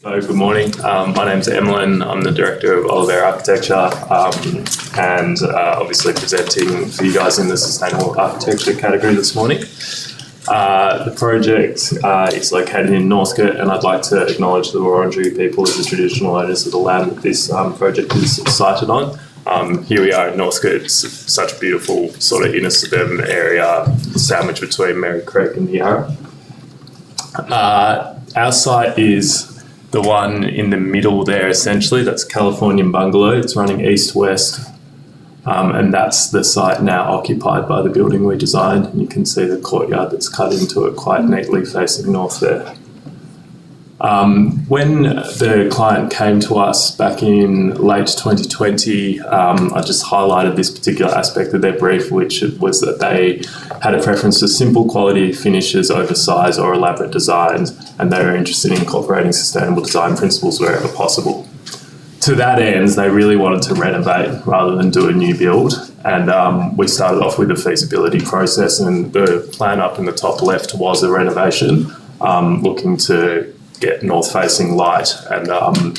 So, good morning. Um, my name's Emlyn. I'm the director of Olaver Architecture um, and uh, obviously presenting for you guys in the sustainable architecture category this morning. Uh, the project uh, is located in Northcote, and I'd like to acknowledge the Wurundjeri people as the traditional owners of the land that this um, project is sited on. Um, here we are in Northcote, it's such a beautiful sort of inner suburban area sandwiched between Merri Creek and the Yarra. Uh, our site is the one in the middle there, essentially. That's Californian Bungalow. It's running east west, um, and that's the site now occupied by the building we designed. And you can see the courtyard that's cut into it quite neatly facing north there. Um, when the client came to us back in late 2020, um, I just highlighted this particular aspect of their brief, which was that they had a preference for simple quality finishes over size or elaborate designs, and they were interested in incorporating sustainable design principles wherever possible. To that end, they really wanted to renovate rather than do a new build, and um, we started off with a feasibility process, and the plan up in the top left was a renovation, um, looking to get north facing light and um,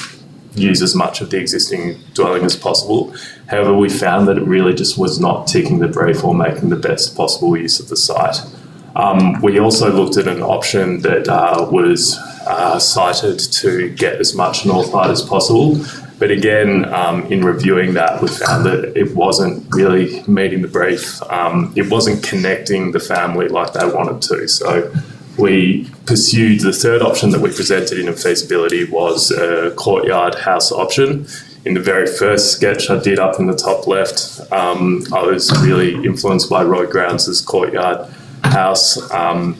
use as much of the existing dwelling as possible. However, we found that it really just was not ticking the brief or making the best possible use of the site. Um, we also looked at an option that uh, was uh, sited to get as much north light as possible. But again, um, in reviewing that, we found that it wasn't really meeting the brief. Um, it wasn't connecting the family like they wanted to. So we pursued the third option that we presented in a feasibility was a courtyard house option. In the very first sketch I did up in the top left, um, I was really influenced by Roy Grounds' courtyard house. Um,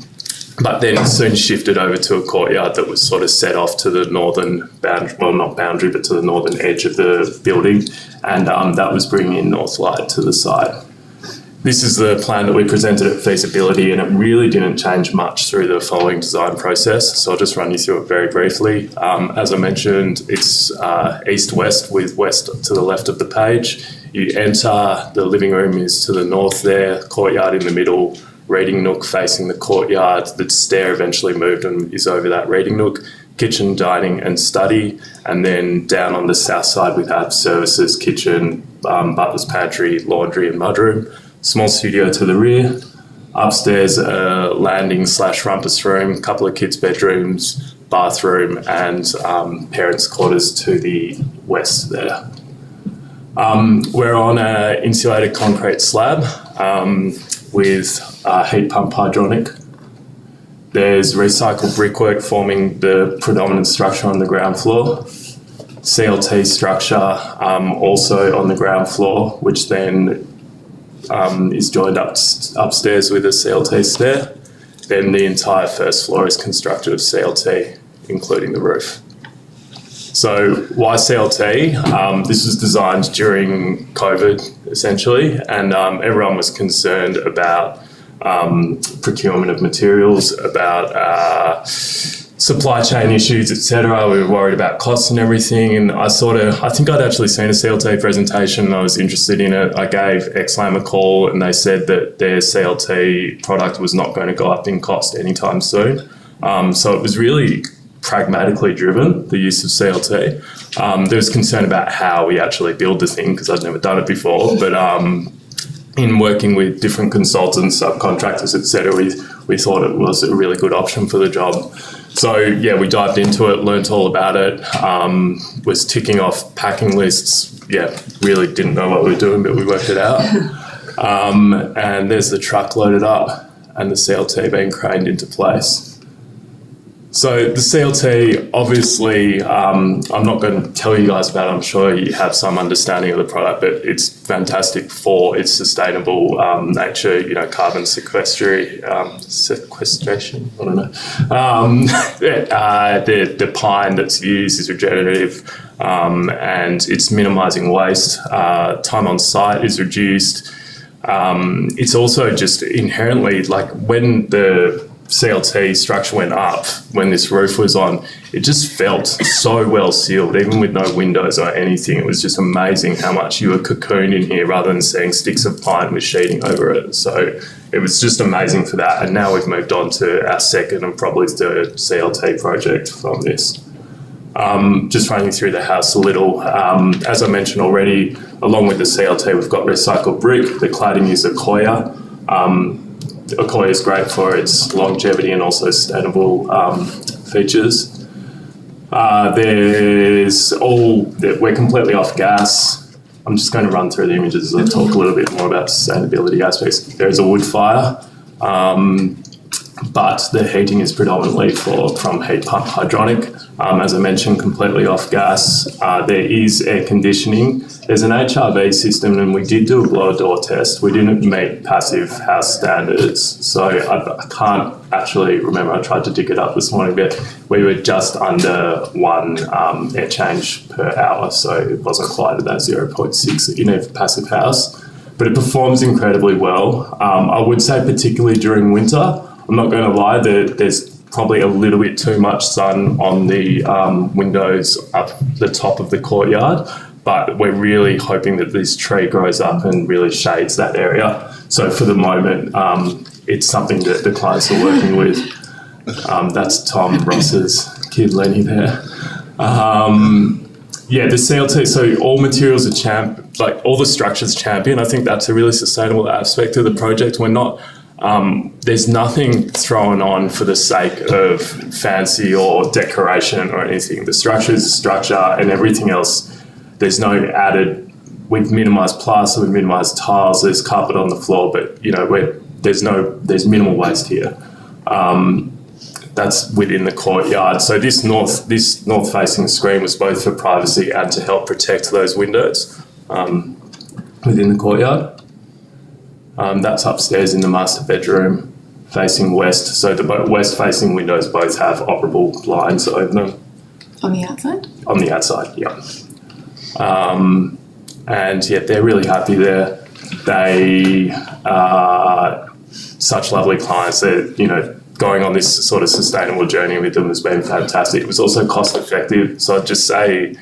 but then soon shifted over to a courtyard that was sort of set off to the northern boundary, well, not boundary, but to the northern edge of the building, and um, that was bringing in north light to the site. This is the plan that we presented at feasibility, and it really didn't change much through the following design process. So I'll just run you through it very briefly. Um, as I mentioned, it's uh, east-west with west to the left of the page. You enter, the living room is to the north there, courtyard in the middle, reading nook facing the courtyard. The stair eventually moved and is over that reading nook. Kitchen, dining, and study, and then down on the south side we have services, kitchen, um, butler's pantry, laundry, and mudroom small studio to the rear. Upstairs, a landing slash rumpus room, couple of kids' bedrooms, bathroom, and um, parents' quarters to the west there. Um, we're on an insulated concrete slab um, with a heat pump hydronic. There's recycled brickwork forming the predominant structure on the ground floor. CLT structure um, also on the ground floor, which then um, is joined up upstairs with a CLT stair. Then the entire first floor is constructed of CLT, including the roof. So why CLT? Um, this was designed during COVID, essentially, and um, everyone was concerned about um, procurement of materials, about uh, supply chain issues, etc. We were worried about costs and everything. And I sort of, I think I'd actually seen a CLT presentation I was interested in it. I gave Xlam a call and they said that their CLT product was not going to go up in cost anytime soon. Um, so it was really pragmatically driven, the use of CLT. Um, there was concern about how we actually build the thing because I'd never done it before. But um, in working with different consultants, subcontractors, etc., we, we thought it was a really good option for the job. So yeah, we dived into it, learnt all about it, um, was ticking off packing lists. Yeah, really didn't know what we were doing, but we worked it out. Um, and there's the truck loaded up and the CLT being craned into place. So the CLT, obviously, um, I'm not going to tell you guys about it. I'm sure you have some understanding of the product, but it's fantastic for its sustainable um, nature, you know, carbon sequestration, um, sequestration, I don't know. Um, uh, the, the pine that's used is regenerative um, and it's minimizing waste. Uh, time on site is reduced. Um, it's also just inherently like when the CLT structure went up when this roof was on, it just felt so well sealed, even with no windows or anything. It was just amazing how much you were cocooned in here rather than seeing sticks of pine with sheeting over it. So it was just amazing for that. And now we've moved on to our second and probably third CLT project from this. Um, just running through the house a little. Um, as I mentioned already, along with the CLT, we've got recycled brick. The cladding is Accoya. Um, Accoya is great for its longevity and also sustainable um, features. Uh, there's all, we're completely off gas. I'm just going to run through the images and talk a little bit more about sustainability aspects. There's a wood fire. Um, but the heating is predominantly for from heat pump hydronic. Um, as I mentioned, completely off gas. Uh, there is air conditioning. There's an HRV system, and we did do a blower door test. We didn't meet passive house standards, so I, I can't actually remember. I tried to dig it up this morning, but we were just under one um, air change per hour, so it wasn't quite at that 0.6 in a passive house. But it performs incredibly well. Um, I would say, particularly during winter, I'm not going to lie, there, there's probably a little bit too much sun on the um, windows up the top of the courtyard, but we're really hoping that this tree grows up and really shades that area. So for the moment, um, it's something that the clients are working with. Um, that's Tom Ross's kid, Lenny there. Um, yeah, the CLT, so all materials are champ, like all the structures champion. I think that's a really sustainable aspect of the project. We're not um, there's nothing thrown on for the sake of fancy or decoration or anything. The structure is structure and everything else. There's no added. We've minimised plaster, we've minimised tiles. There's carpet on the floor, but you know, there's no, there's minimal waste here. Um, that's within the courtyard. So this north, this north-facing screen was both for privacy and to help protect those windows um, within the courtyard. Um, that's upstairs in the master bedroom facing west. So the west facing windows both have operable blinds over them. On the outside? On the outside, yeah. Um, and yeah, they're really happy there. They are such lovely clients. They're, you know, going on this sort of sustainable journey with them has been fantastic. It was also cost effective. So I'd just say,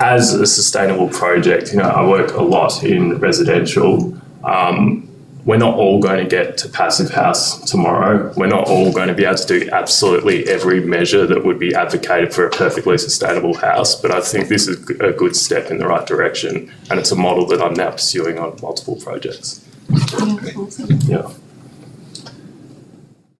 as a sustainable project, you know, I work a lot in residential. Um, we're not all going to get to passive house tomorrow. We're not all going to be able to do absolutely every measure that would be advocated for a perfectly sustainable house. But I think this is a good step in the right direction. And it's a model that I'm now pursuing on multiple projects. Yeah, awesome. Yeah.